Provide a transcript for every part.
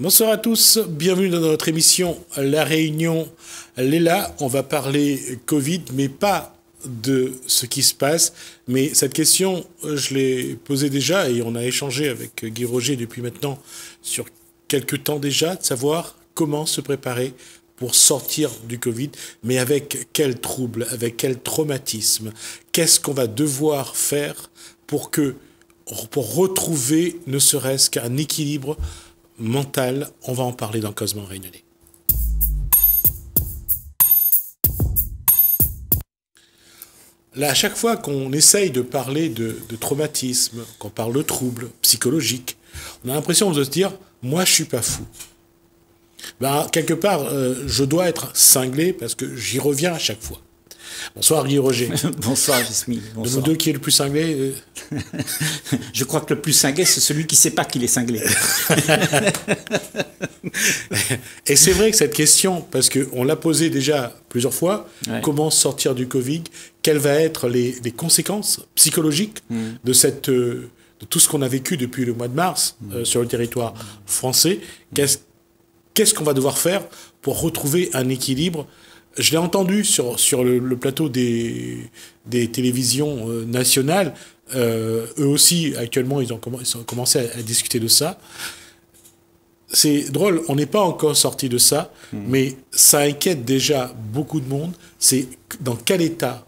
Bonsoir à tous, bienvenue dans notre émission La Réunion Léla. On va parler Covid, mais pas de ce qui se passe. Mais cette question, je l'ai posée déjà et on a échangé avec Guy Roger depuis maintenant sur quelques temps déjà, de savoir comment se préparer pour sortir du Covid, mais avec quel trouble, avec quel traumatisme, qu'est-ce qu'on va devoir faire pour que pour retrouver ne serait-ce qu'un équilibre mental. On va en parler dans Cosmo Réunionnais. Là, à chaque fois qu'on essaye de parler de, traumatisme, qu'on parle de troubles psychologiques, on a l'impression de se dire, moi je suis pas fou. Ben, quelque part, euh, je dois être cinglé parce que j'y reviens à chaque fois. Bonsoir Guy Roger. Bonsoir Jasmine. De nous deux, qui est le plus cinglé euh Je crois que le plus cinglé, c'est celui qui ne sait pas qu'il est cinglé. Et c'est vrai que cette question, parce qu'on l'a posée déjà plusieurs fois, comment sortir du Covid Quelles vont être les, conséquences psychologiques hmm. de, cette, euh, de tout ce qu'on a vécu depuis le mois de mars hmm. euh, sur le territoire français Qu'est-ce qu'on va devoir faire pour retrouver un équilibre je l'ai entendu sur, sur le, plateau des, des télévisions euh, nationales. Euh, eux aussi, actuellement, ils ont, commencé à, discuter de ça. C'est drôle, on n'est pas encore sorti de ça, hmm. mais ça inquiète déjà beaucoup de monde. C'est dans quel état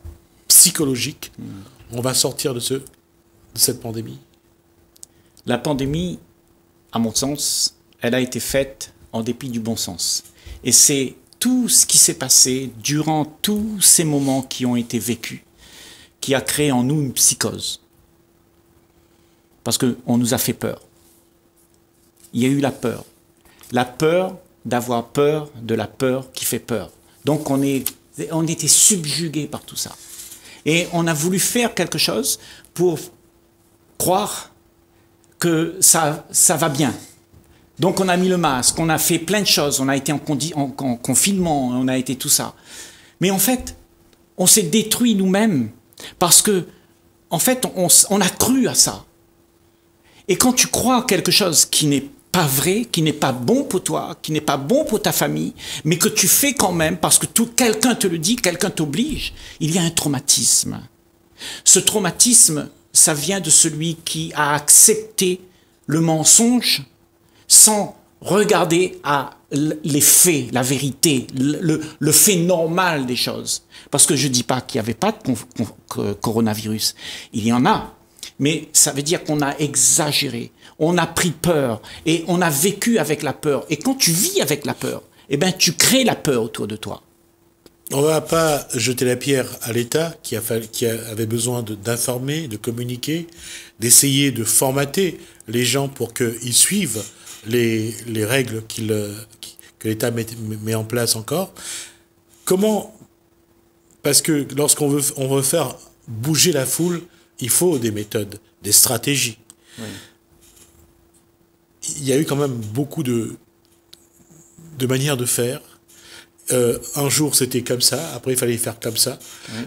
psychologique hmm. on va sortir de, ce, de cette pandémie? La pandémie, à mon sens, elle a été faite en dépit du bon sens. Et c'est tout ce qui s'est passé durant tous ces moments qui ont été vécus, qui a créé en nous une psychose. Parce qu'on nous a fait peur. Il y a eu la peur. La peur d'avoir peur de la peur qui fait peur. Donc on, est, on était subjugué par tout ça. Et on a voulu faire quelque chose pour croire que ça, ça va bien, donc on a mis le masque, on a fait plein de choses, on a été en, confinement, on a été tout ça. Mais en fait, on s'est détruit nous-mêmes parce que, en fait, on, a cru à ça. Et quand tu crois à quelque chose qui n'est pas vrai, qui n'est pas bon pour toi, qui n'est pas bon pour ta famille, mais que tu fais quand même parce que quelqu'un te le dit, quelqu'un t'oblige, il y a un traumatisme. Ce traumatisme, ça vient de celui qui a accepté le mensonge sans regarder à les faits, la vérité, le, fait normal des choses. Parce que je ne dis pas qu'il n'y avait pas de coronavirus. Il y en a. Mais ça veut dire qu'on a exagéré, on a pris peur et on a vécu avec la peur. Et quand tu vis avec la peur, eh ben, tu crées la peur autour de toi. On va pas jeter la pierre à l'État qui, qui avait besoin d'informer, de communiquer, d'essayer de formater les gens pour qu'ils suivent les, les règles que l'État met, met, en place encore. Comment Parce que lorsqu'on veut, on veut faire bouger la foule, il faut des méthodes, des stratégies. Il y a eu quand même beaucoup de, de manières de faire. Euh, un jour c'était comme ça, après il fallait faire comme ça.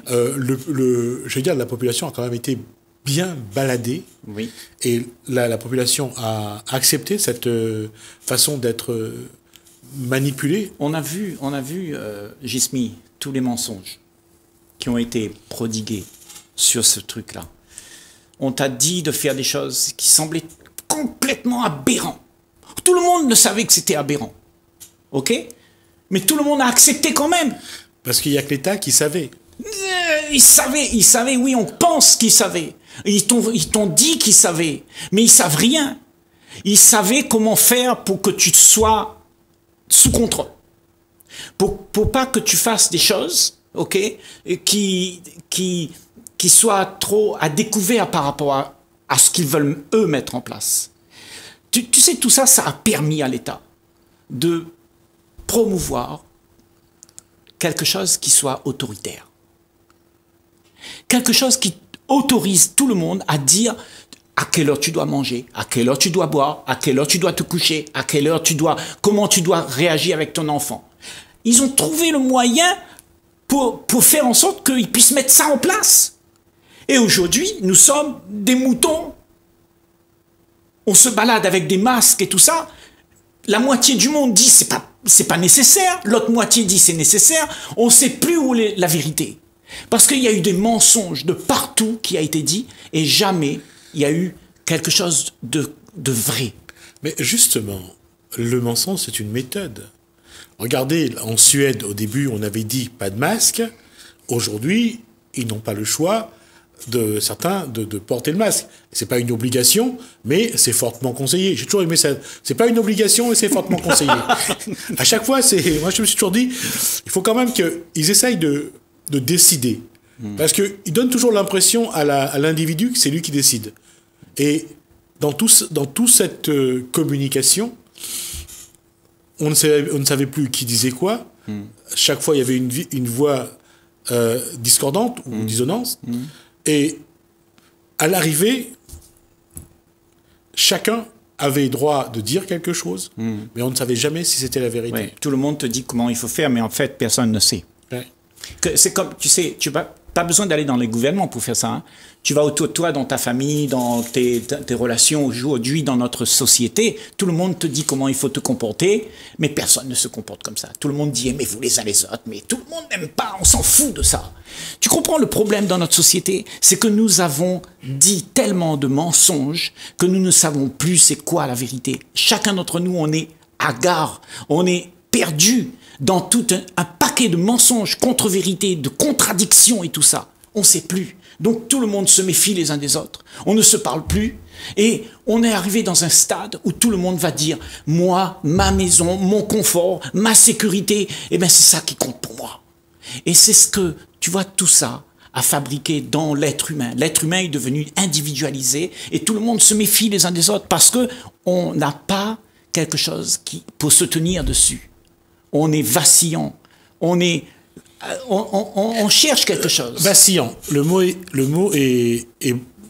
Euh, le, le, je veux dire, la population a quand même été bien baladé. Oui. Et la, la population a accepté cette euh, façon d'être euh, manipulée. On a vu, on a vu, euh, Gismi, tous les mensonges qui ont été prodigués sur ce truc-là. On t'a dit de faire des choses qui semblaient complètement aberrantes. Tout le monde ne savait que c'était aberrant. OK? Mais tout le monde a accepté quand même. Parce qu'il n'y a que l'État qui savait. Ils savaient, ils savaient, oui, on pense qu'ils savaient. Ils t'ont dit qu'ils savaient, mais ils savent rien. Ils savaient comment faire pour que tu sois sous contrôle. Pour, pour pas que tu fasses des choses, ok, qui, qui, qui soient trop à découvert par rapport à, à ce qu'ils veulent eux mettre en place. Tu, tu sais, tout ça, ça a permis à l'État de promouvoir quelque chose qui soit autoritaire. Quelque chose qui autorise tout le monde à dire à quelle heure tu dois manger, à quelle heure tu dois boire, à quelle heure tu dois te coucher, à quelle heure tu dois, comment tu dois réagir avec ton enfant. Ils ont trouvé le moyen pour, pour faire en sorte qu'ils puissent mettre ça en place. Et aujourd'hui, nous sommes des moutons. On se balade avec des masques et tout ça. la moitié du monde dit c'est pas c'est pas nécessaire, l'autre moitié dit c'est nécessaire, on sait plus où est la vérité. Parce qu'il y a eu des mensonges de partout qui a été dit et jamais il y a eu quelque chose de, de vrai. Mais justement, le mensonge, c'est une méthode. Regardez, en Suède, au début, on avait dit pas de masque. Aujourd'hui, ils n'ont pas le choix de certains de, porter le masque. C'est pas une obligation, mais c'est fortement conseillé. J'ai toujours aimé ça. C'est pas une obligation, mais c'est fortement conseillé. à chaque fois, c'est. Moi, je me suis toujours dit, il faut quand même qu'ils essayent de, de décider, hmm. parce qu'ils donnent toujours l'impression à l'individu que c'est lui qui décide. Et dans tout, dans toute cette euh, communication, on ne, savait, on ne savait plus qui disait quoi. Hmm. Chaque fois, il y avait une, une voix euh, discordante ou hmm. dissonance. Et à l'arrivée, chacun avait droit de dire quelque chose, mais on ne savait jamais si c'était la vérité. Tout le monde te dit comment il faut faire, mais en fait, personne ne sait. C'est comme, tu sais, tu vas pas besoin d'aller dans les gouvernements pour faire ça. Hein. Tu vas autour de toi, dans ta famille, dans tes, tes relations aujourd'hui, dans notre société. Tout le monde te dit comment il faut te comporter, mais personne ne se comporte comme ça. Tout le monde dit aimez-vous les uns les autres, mais tout le monde n'aime pas, on s'en fout de ça. Tu comprends le problème dans notre société? C'est que nous avons dit tellement de mensonges que nous ne savons plus c'est quoi la vérité. Chacun d'entre nous, on est hagard, on est perdu dans tout un, un de mensonges, contre-vérités, de contradictions et tout ça. On ne sait plus. Donc tout le monde se méfie les uns des autres. On ne se parle plus. Et on est arrivé dans un stade où tout le monde va dire, moi, ma maison, mon confort, ma sécurité, eh bien c'est ça qui compte pour moi. Et c'est ce que, tu vois, tout ça a fabriqué dans l'être humain. L'être humain est devenu individualisé et tout le monde se méfie les uns des autres parce que on n'a pas quelque chose qui, pour se tenir dessus. On est vacillant. On est on, cherche quelque chose. Vacillant. Le mot est, le mot est,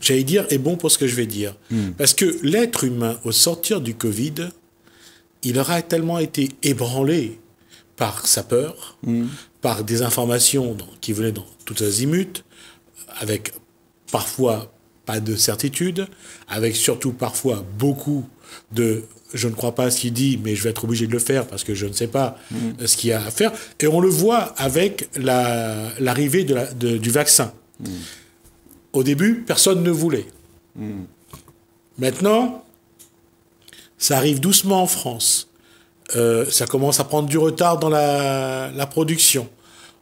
j'allais dire, est bon pour ce que je vais dire. Hmm. Parce que l'être humain, au sortir du Covid, il aura tellement été ébranlé par sa peur, hmm. par des informations qui venaient dans toutes azimuts, avec parfois pas de certitude, avec surtout parfois beaucoup de je ne crois pas à ce qu'il dit, mais je vais être obligé de le faire parce que je ne sais pas mm. ce qu'il y a à faire. Et on le voit avec l'arrivée du vaccin. Mm. Au début, personne ne voulait. Mm. Maintenant, ça arrive doucement en France. Euh, ça commence à prendre du retard dans la, production.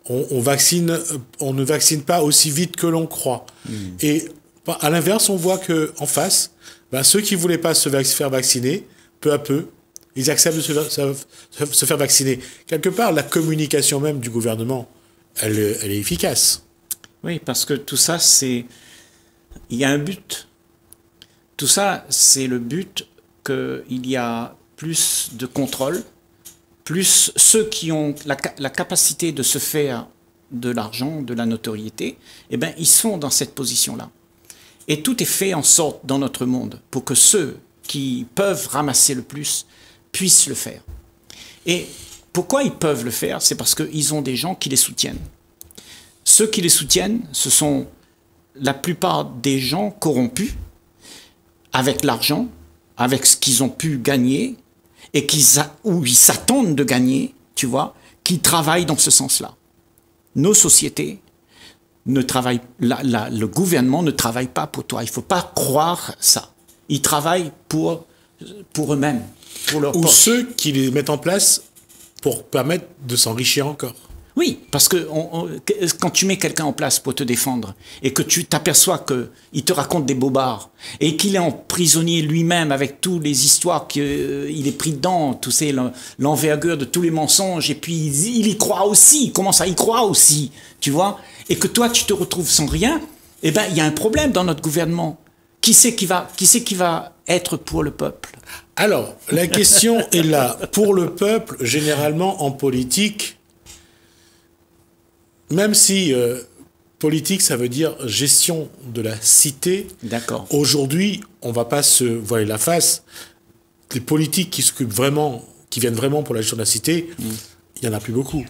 On, vaccine, on ne vaccine pas aussi vite que l'on croit. Et à l'inverse, on voit que en face, ben, ceux qui voulaient pas se faire vacciner, peu à peu, ils acceptent de se, faire vacciner. Quelque part, la communication même du gouvernement, elle, est efficace. Oui, parce que tout ça, c'est... Il y a un but. Tout ça, c'est le but qu'il y a plus de contrôle, plus ceux qui ont la, la capacité de se faire de l'argent, de la notoriété, eh bien, ils sont dans cette position-là. Et tout est fait en sorte dans notre monde pour que ceux qui peuvent ramasser le plus puissent le faire. Et pourquoi ils peuvent le faire? C'est parce qu'ils ont des gens qui les soutiennent. Ceux qui les soutiennent, ce sont la plupart des gens corrompus, avec l'argent, avec ce qu'ils ont pu gagner, et qui, où ils s'attendent de gagner, tu vois, qui travaillent dans ce sens-là. Nos sociétés ne travaillent, le gouvernement ne travaille pas pour toi. Il ne faut pas croire ça ils travaillent pour, pour eux-mêmes, pour leur Ou ceux qui les mettent en place pour permettre de s'enrichir encore. Oui, parce que quand tu mets quelqu'un en place pour te défendre et que tu t'aperçois qu'il te raconte des bobards et qu'il est emprisonné lui-même avec toutes les histoires qu'il euh, est pris dedans, tu sais, l'envergure de tous les mensonges et puis il, y croit aussi, il commence à y croire aussi, tu vois, et que toi tu te retrouves sans rien, eh ben il y a un problème dans notre gouvernement qui c'est qui va, qui c'est qui va être pour le peuple? Alors, la question est là. Pour le peuple, généralement en politique, même si euh, politique, ça veut dire gestion de la cité. D'accord. Aujourd'hui, on va pas se voiler la face. Les politiques qui s'occupent vraiment, qui viennent vraiment pour la gestion de la cité, mm. il y en a plus beaucoup.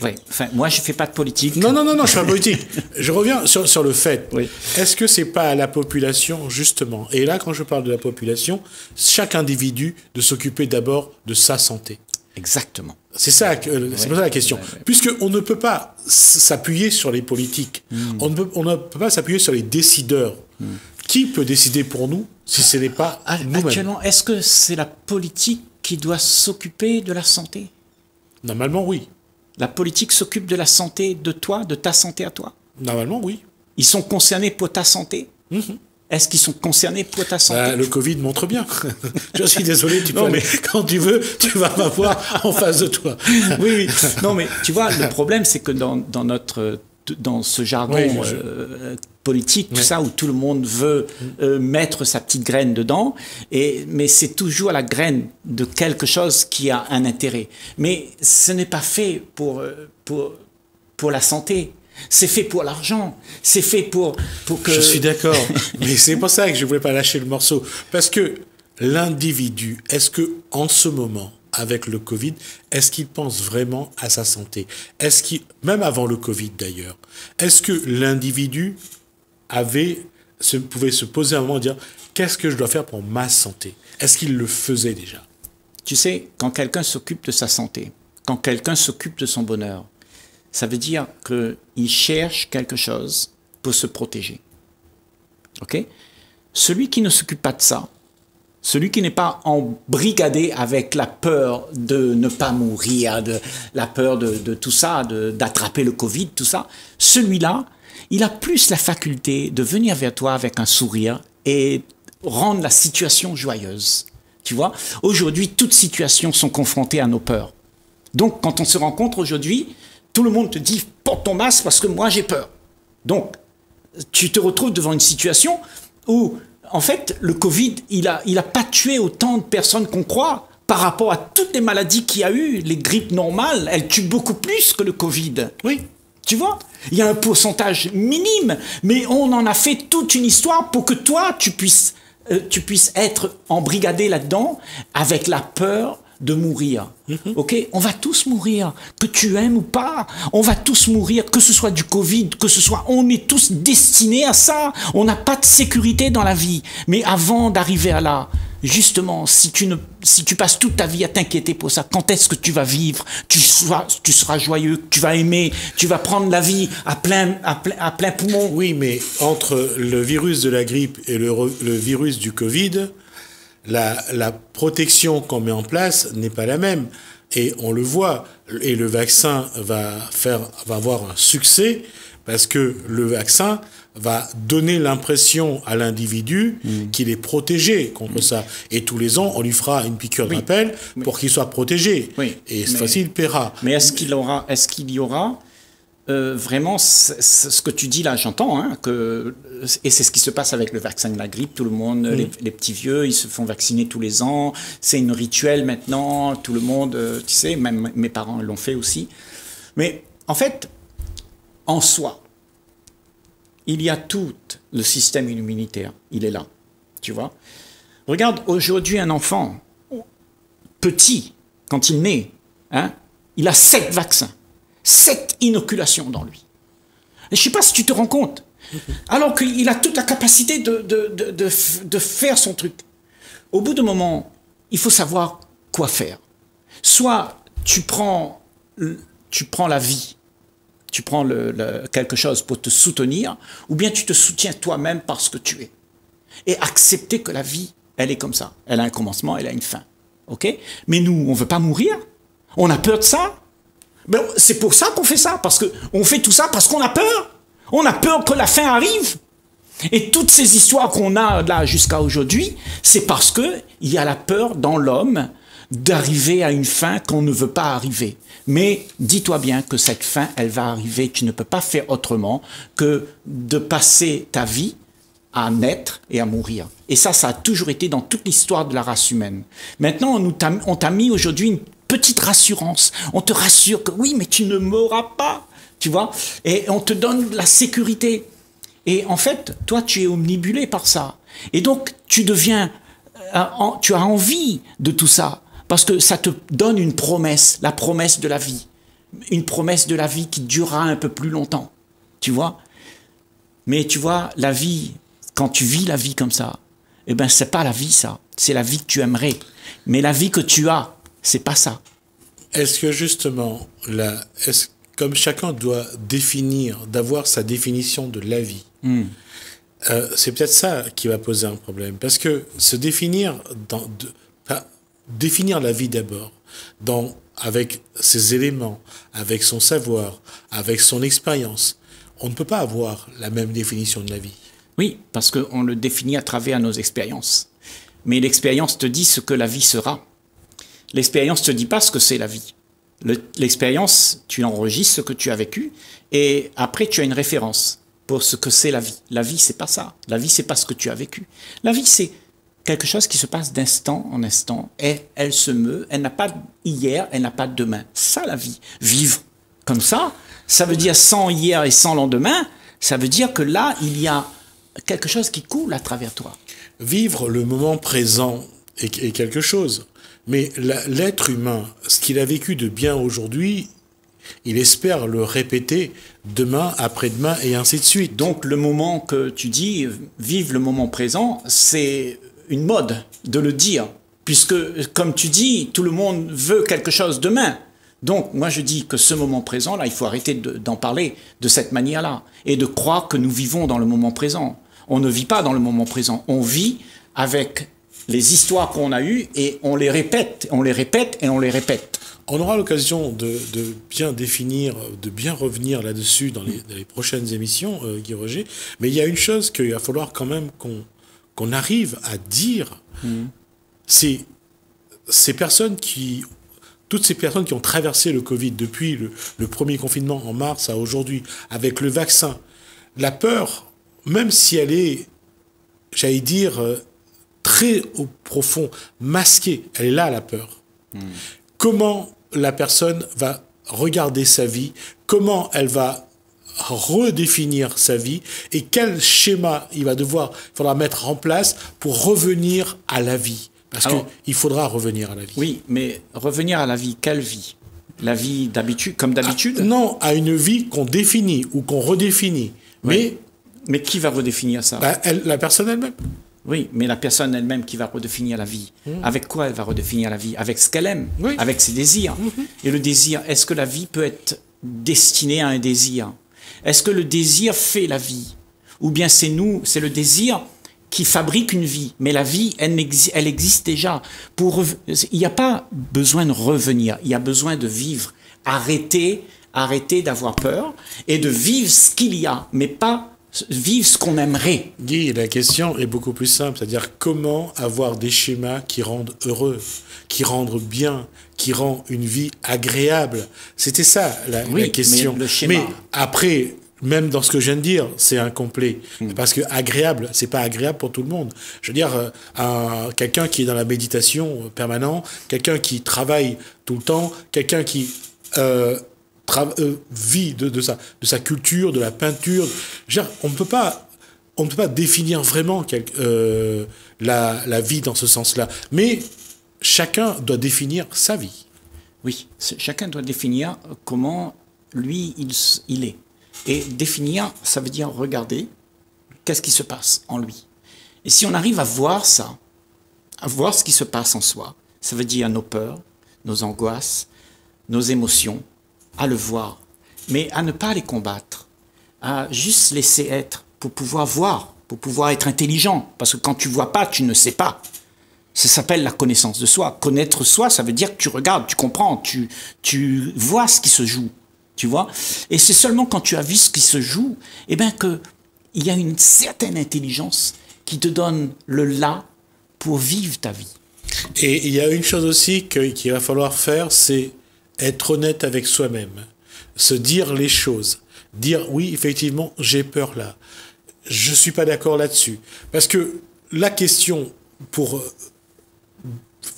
Ouais. Enfin, moi, je fais pas de politique. Non, non, non, non, je fais pas de politique. Je reviens sur, sur le fait. Oui. Est-ce que c'est pas à la population, justement, et là, quand je parle de la population, chaque individu de s'occuper d'abord de sa santé Exactement. C'est ça, c'est ça la question. Puisqu'on ne peut pas s'appuyer sur les politiques, hmm. on, ne peut, on, ne peut, pas s'appuyer sur les décideurs. Hmm. Qui peut décider pour nous si ce n'est pas ah, nous-mêmes? Actuellement, est-ce que c'est la politique qui doit s'occuper de la santé? Normalement, oui. La politique s'occupe de la santé de toi, de ta santé à toi Normalement, oui. Ils sont concernés pour ta santé mhm. Est-ce qu'ils sont concernés pour ta santé bah, Le Covid montre bien. Je suis désolé, tu peux mais... quand tu veux, tu vas m'avoir en face de toi. oui, oui. Non, mais tu vois, le problème, c'est que dans, dans, notre dans ce jargon euh, politique, tout ça, où tout le monde veut euh, mettre sa petite graine dedans, et, mais c'est toujours la graine de quelque chose qui a un intérêt. Mais ce n'est pas fait pour, euh, pour, pour la santé. C'est fait pour l'argent. C'est fait pour, pour que... Je suis d'accord. mais c'est pour ça que je voulais pas lâcher le morceau. Parce que l'individu, est-ce que en ce moment, avec le Covid, est-ce qu'il pense vraiment à sa santé? Est-ce qu'il, même avant le Covid d'ailleurs, est-ce que l'individu avait, se, pouvait se poser un moment et dire qu'est-ce que je dois faire pour ma santé? Est-ce qu'il le faisait déjà? Tu sais, quand quelqu'un s'occupe de sa santé, quand quelqu'un s'occupe de son bonheur, ça veut dire qu'il cherche quelque chose pour se protéger. Ok? Celui qui ne s'occupe pas de ça, celui qui n'est pas embrigadé avec la peur de ne pas mourir, de la peur de, tout ça, d'attraper le Covid, tout ça, celui-là, il a plus la faculté de venir vers toi avec un sourire et rendre la situation joyeuse. Tu vois, aujourd'hui, toutes situations sont confrontées à nos peurs. Donc, quand on se rencontre aujourd'hui, tout le monde te dit porte ton masque parce que moi j'ai peur. Donc, tu te retrouves devant une situation où en fait, le Covid, il n'a il a pas tué autant de personnes qu'on croit par rapport à toutes les maladies qu'il y a eu. Les grippes normales, elles tuent beaucoup plus que le Covid. Oui. Tu vois? Il y a un pourcentage minime, mais on en a fait toute une histoire pour que toi, tu puisses, euh, tu puisses être embrigadé là-dedans avec la peur de mourir. Mhm. Ok, on va tous mourir, que tu aimes ou pas. On va tous mourir, que ce soit du Covid, que ce soit, on est tous destinés à ça. On n'a pas de sécurité dans la vie. Mais avant d'arriver à là, justement, si tu ne, si tu passes toute ta vie à t'inquiéter pour ça, quand est-ce que tu vas vivre? Tu seras, tu seras joyeux, tu vas aimer, tu vas prendre la vie à plein, à plein, à plein poumon. Oui, mais entre le virus de la grippe et le, le virus du Covid, la, protection qu'on met en place n'est pas la même. Et on le voit. Et le vaccin va, faire, va avoir un succès parce que le vaccin va donner l'impression à l'individu mm. qu'il est protégé contre ça. Et tous les ans, on lui fera une piqûre de rappel pour qu'il soit protégé. Et cette fois-ci, il paiera. Mais est-ce qu'il aura, est-ce qu'il y aura euh, vraiment, ce que tu dis là, j'entends, hein, que, et c'est ce qui se passe avec le vaccin de la grippe. Tout le monde, les, petits vieux, ils se font vacciner tous les ans. C'est une rituel maintenant. Tout le monde, euh, tu sais, même mes parents l'ont fait aussi. Mais en fait, en soi, il y a tout le système immunitaire. Il est là, tu vois. Regarde aujourd'hui un enfant petit, quand il naît, hein, il a sept vaccins cette inoculation dans lui. je ne sais pas si tu te rends compte. Alors qu'il a toute la capacité de, de, faire son truc. Au bout d'un moment, il faut savoir quoi faire. Soit tu prends, tu prends la vie, tu prends le, quelque chose pour te soutenir, ou bien tu te soutiens toi-même parce que tu es. Et accepter que la vie, elle est comme ça. Elle a un commencement, elle a une fin. OK? Mais nous, on ne veut pas mourir. On a peur de ça. Ben, c'est pour ça qu'on fait ça, parce qu'on fait tout ça parce qu'on a peur. On a peur que la fin arrive. Et toutes ces histoires qu'on a là jusqu'à aujourd'hui, c'est parce que il y a la peur dans l'homme d'arriver à une fin qu'on ne veut pas arriver. Mais dis-toi bien que cette fin, elle va arriver. Tu ne peux pas faire autrement que de passer ta vie à naître et à mourir. Et ça, ça a toujours été dans toute l'histoire de la race humaine. Maintenant, on t'a mis aujourd'hui une petite rassurance. On te rassure que oui, mais tu ne mourras pas, tu vois. Et on te donne la sécurité. Et en fait, toi, tu es omnibulé par ça. Et donc, tu deviens, euh, tu as envie de tout ça parce que ça te donne une promesse, la promesse de la vie. une promesse de la vie qui durera un peu plus longtemps. Tu vois Mais tu vois, la vie, quand tu vis la vie comme ça, eh ben c'est pas la vie ça, c'est la vie que tu aimerais. Mais la vie que tu as, c'est pas ça. Est-ce que justement, là, est comme chacun doit définir, d'avoir sa définition de la vie, hmm. euh, c'est peut-être ça qui va poser un problème. Parce que se définir, dans, définir la vie d'abord, dans, avec ses éléments, avec son savoir, avec son expérience, on ne peut pas avoir la même définition de la vie. Oui, parce qu'on le définit à travers nos expériences. Mais l'expérience te dit ce que la vie sera. L'expérience ne te dit pas ce que c'est la vie. L'expérience, tu enregistres ce que tu as vécu et après tu as une référence pour ce que c'est la vie. La vie, c'est pas ça. La vie, c'est pas ce que tu as vécu. La vie, c'est quelque chose qui se passe d'instant en instant et elle se meut. Elle n'a pas hier, elle n'a pas demain. Ça, la vie. Vivre comme ça, ça veut dire sans hier et sans lendemain. Ça veut dire que là, il y a quelque chose qui coule à travers toi. Vivre le moment présent est, quelque chose. Mais l'être humain, ce qu'il a vécu de bien aujourd'hui, il espère le répéter demain, après-demain et ainsi de suite. Donc le moment que tu dis, vive le moment présent, c'est une mode de le dire. Puisque, comme tu dis, tout le monde veut quelque chose demain. Donc, moi, je dis que ce moment présent-là, il faut arrêter d'en parler de cette manière-là et de croire que nous vivons dans le moment présent. On ne vit pas dans le moment présent. On vit avec les histoires qu'on a eues et on les répète, on les répète et on les répète. On aura l'occasion de, bien définir, de bien revenir là-dessus dans, les, prochaines émissions, euh, Guy Roger. Mais il y a une chose qu'il va falloir quand même qu'on arrive à dire. Mm. C'est ces personnes qui toutes ces personnes qui ont traversé le Covid depuis le, le premier confinement en mars à aujourd'hui, avec le vaccin, la peur, même si elle est, j'allais dire, euh, très au profond, masquée. Elle est là, la peur. Comment la personne va regarder sa vie, comment elle va redéfinir sa vie? Et quel schéma il va devoir, il faudra mettre en place pour revenir à la vie? Parce qu'il faudra revenir à la vie. Oui, mais revenir à la vie, quelle vie? La vie d'habitude, comme d'habitude? Ah, Non, à une vie qu'on définit ou qu'on redéfinit. Mais, mais qui va redéfinir ça? Bah, La personne elle-même. Oui, mais la personne elle-même qui va redéfinir la vie. Mmh. Avec quoi elle va redéfinir la vie? Avec ce qu'elle aime, avec ses désirs. Mmh. Et le désir, est-ce que la vie peut être destinée à un désir? Est-ce que le désir fait la vie? Ou bien c'est nous, c'est le désir qui fabrique une vie, mais la vie, elle, elle existe déjà. Pour, il n'y a pas besoin de revenir, il y a besoin de vivre. Arrêter, arrêter d'avoir peur et de vivre ce qu'il y a, mais pas vivre ce qu'on aimerait. Guy, la question est beaucoup plus simple, c'est-à-dire comment avoir des schémas qui rendent heureux, qui rendent bien, qui rendent une vie agréable. C'était ça la, question. Mais, mais, après, même dans ce que je viens de dire, c'est incomplet. Hmm. Parce que agréable, c'est pas agréable pour tout le monde. Je veux dire, euh, quelqu'un qui est dans la méditation permanente, quelqu'un qui travaille tout le temps, quelqu'un qui euh, euh, de, de, sa, de sa culture, de la peinture. on ne peut pas on ne peut pas définir vraiment la, la, vie dans ce sens-là. Mais chacun doit définir sa vie. Oui, chacun doit définir comment lui il, il est. Et définir, ça veut dire regarder qu'est-ce qui se passe en lui. Et si on arrive à voir ça, à voir ce qui se passe en soi, ça veut dire nos peurs, nos angoisses, nos émotions, à le voir, mais à ne pas les combattre, à juste laisser être pour pouvoir voir, pour pouvoir être intelligent. Parce que quand tu vois pas, tu ne sais pas. Ça s'appelle la connaissance de soi. Connaître soi, ça veut dire que tu regardes, tu comprends, tu, tu vois ce qui se joue. Tu vois Et c'est seulement quand tu as vu ce qui se joue, eh ben que il y a une certaine intelligence qui te donne le là pour vivre ta vie. Et il y a une chose aussi qu'il va falloir faire, c'est être honnête avec soi-même, se dire les choses, dire oui, effectivement, j'ai peur là, je ne suis pas d'accord là-dessus. Parce que la question pour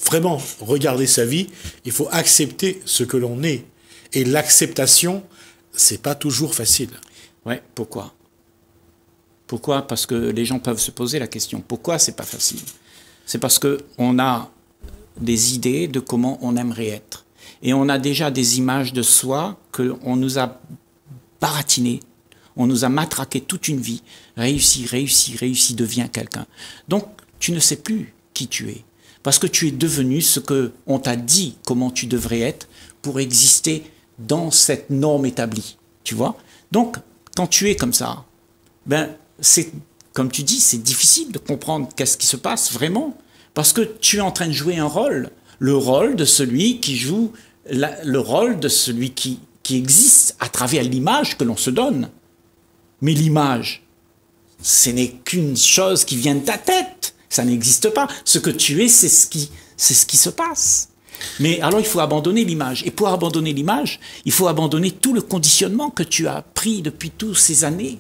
vraiment regarder sa vie, il faut accepter ce que l'on est. Et l'acceptation, c'est pas toujours facile. Ouais, pourquoi? Pourquoi? Parce que les gens peuvent se poser la question. Pourquoi c'est pas facile? C'est parce que on a des idées de comment on aimerait être. Et on a déjà des images de soi qu'on nous a baratinées, on nous a matraqué toute une vie. Réussi, réussi, réussi, devient quelqu'un. Donc, tu ne sais plus qui tu es. Parce que tu es devenu ce que on t'a dit comment tu devrais être pour exister dans cette norme établie. Tu vois? Donc, quand tu es comme ça, ben, c'est, comme tu dis, c'est difficile de comprendre qu'est-ce qui se passe vraiment. Parce que tu es en train de jouer un rôle. Le rôle de celui qui joue, le rôle de celui qui, existe à travers l'image que l'on se donne. Mais l'image, ce n'est qu'une chose qui vient de ta tête. Ça n'existe pas. Ce que tu es, c'est ce qui, c'est ce qui se passe. Mais alors il faut abandonner l'image. Et pour abandonner l'image, il faut abandonner tout le conditionnement que tu as pris depuis toutes ces années.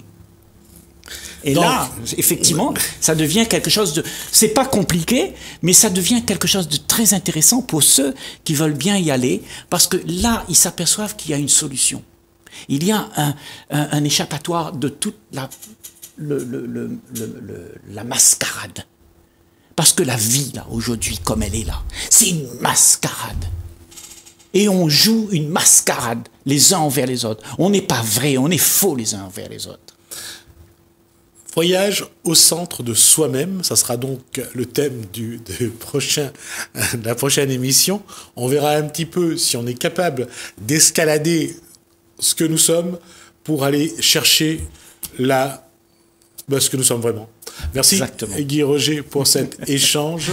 Et là, effectivement, ça devient quelque chose de. C'est pas compliqué, mais ça devient quelque chose de très intéressant pour ceux qui veulent bien y aller, parce que là, ils s'aperçoivent qu'il y a une solution. Il y a un, échappatoire de toute la, la mascarade. Parce que la vie, là, aujourd'hui, comme elle est là, c'est une mascarade. Et on joue une mascarade les uns envers les autres. On n'est pas vrai, on est faux les uns envers les autres. Voyage au centre de soi-même, ça sera donc le thème du, prochain, de la prochaine émission. On verra un petit peu si on est capable d'escalader ce que nous sommes pour aller chercher la, ben, ce que nous sommes vraiment. Merci Guy Roger pour cet échange.